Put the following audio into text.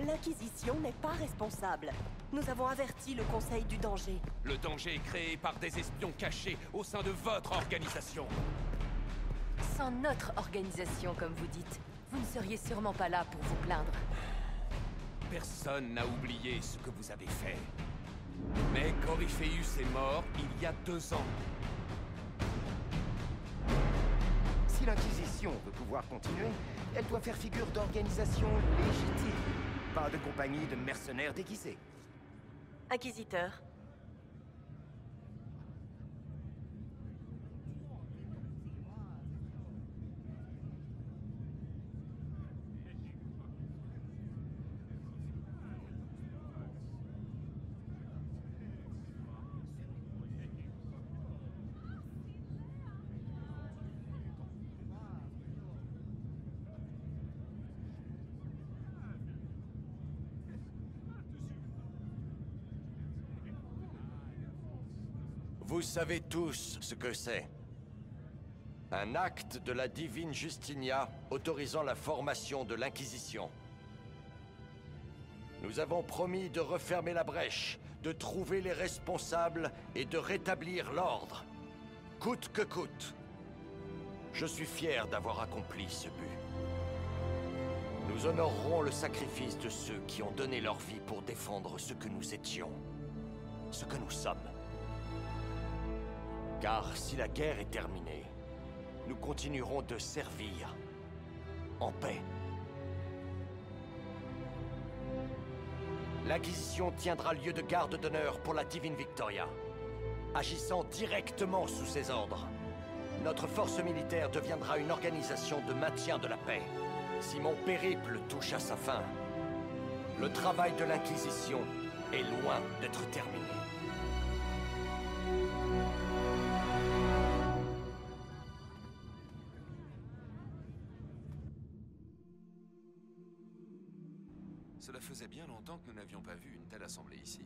L'Inquisition n'est pas responsable. Nous avons averti le Conseil du danger. Le danger est créé par des espions cachés au sein de votre organisation. Sans notre organisation, comme vous dites, vous ne seriez sûrement pas là pour vous plaindre. Personne n'a oublié ce que vous avez fait. Mais Corypheus est mort il y a deux ans. Si l'Inquisition veut pouvoir continuer, elle doit faire figure d'organisation légitime. Pas de compagnie de mercenaires déguisés. Inquisiteur, Vous savez tous ce que c'est. Un acte de la divine Justinia autorisant la formation de l'Inquisition. Nous avons promis de refermer la brèche, de trouver les responsables et de rétablir l'ordre. Coûte que coûte. Je suis fier d'avoir accompli ce but. Nous honorerons le sacrifice de ceux qui ont donné leur vie pour défendre ce que nous étions, ce que nous sommes. Car si la guerre est terminée, nous continuerons de servir en paix. L'Inquisition tiendra lieu de garde d'honneur pour la Divine Victoria, agissant directement sous ses ordres. Notre force militaire deviendra une organisation de maintien de la paix. Si mon périple touche à sa fin, le travail de l'Inquisition est loin d'être terminé. Cela faisait bien longtemps que nous n'avions pas vu une telle assemblée ici.